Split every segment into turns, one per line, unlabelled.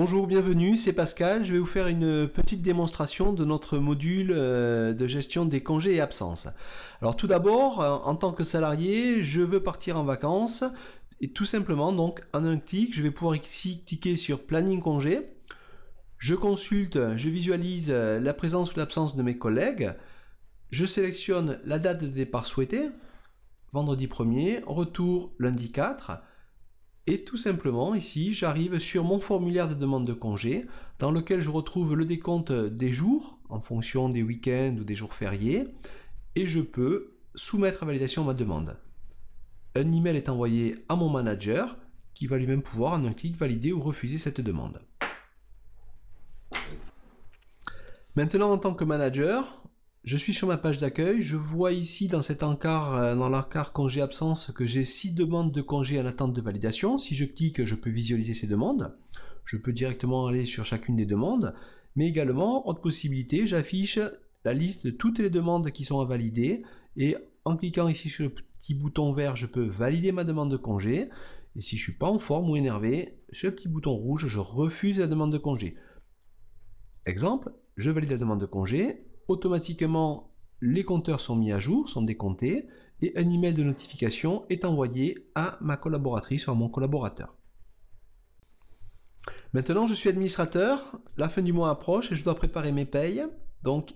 Bonjour, bienvenue, c'est Pascal. Je vais vous faire une petite démonstration de notre module euh, de gestion des congés et absences. Alors tout d'abord, en tant que salarié, je veux partir en vacances et tout simplement, donc en un clic, je vais pouvoir ici cliquer sur planning congé. Je consulte, je visualise la présence ou l'absence de mes collègues. Je sélectionne la date de départ souhaitée, vendredi 1er, retour lundi 4. Et tout simplement, ici, j'arrive sur mon formulaire de demande de congé, dans lequel je retrouve le décompte des jours, en fonction des week-ends ou des jours fériés, et je peux soumettre à validation ma demande. Un email est envoyé à mon manager, qui va lui-même pouvoir en un clic valider ou refuser cette demande. Maintenant, en tant que manager, je suis sur ma page d'accueil, je vois ici dans cet encart, euh, dans l'encart congé absence, que j'ai 6 demandes de congé en attente de validation. Si je clique, je peux visualiser ces demandes. Je peux directement aller sur chacune des demandes, mais également, autre possibilité, j'affiche la liste de toutes les demandes qui sont à valider, et en cliquant ici sur le petit bouton vert, je peux valider ma demande de congé, et si je suis pas en forme ou énervé, sur le petit bouton rouge, je refuse la demande de congé. Exemple, je valide la demande de congé, automatiquement les compteurs sont mis à jour, sont décomptés, et un email de notification est envoyé à ma collaboratrice ou à mon collaborateur. Maintenant, je suis administrateur, la fin du mois approche et je dois préparer mes payes. Donc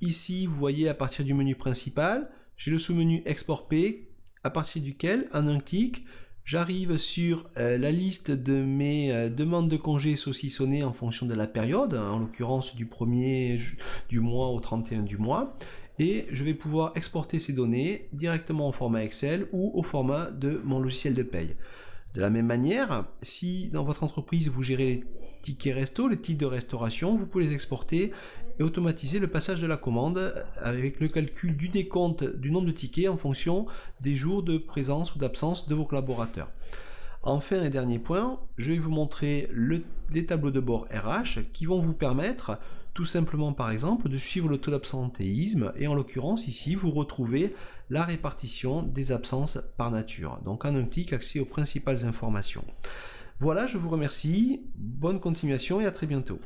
ici, vous voyez à partir du menu principal, j'ai le sous-menu Export Pay, à partir duquel, en un clic, J'arrive sur euh, la liste de mes euh, demandes de congés saucissonnées en fonction de la période, hein, en l'occurrence du 1er du mois au 31 du mois, et je vais pouvoir exporter ces données directement au format Excel ou au format de mon logiciel de paye. De la même manière, si dans votre entreprise vous gérez les tickets resto, les titres de restauration, vous pouvez les exporter et automatiser le passage de la commande avec le calcul du décompte du nombre de tickets en fonction des jours de présence ou d'absence de vos collaborateurs. Enfin, un dernier point, je vais vous montrer les tableaux de bord RH qui vont vous permettre tout simplement par exemple de suivre le taux d'absentéisme et en l'occurrence ici vous retrouvez la répartition des absences par nature. Donc en un clic accès aux principales informations. Voilà, je vous remercie, bonne continuation et à très bientôt.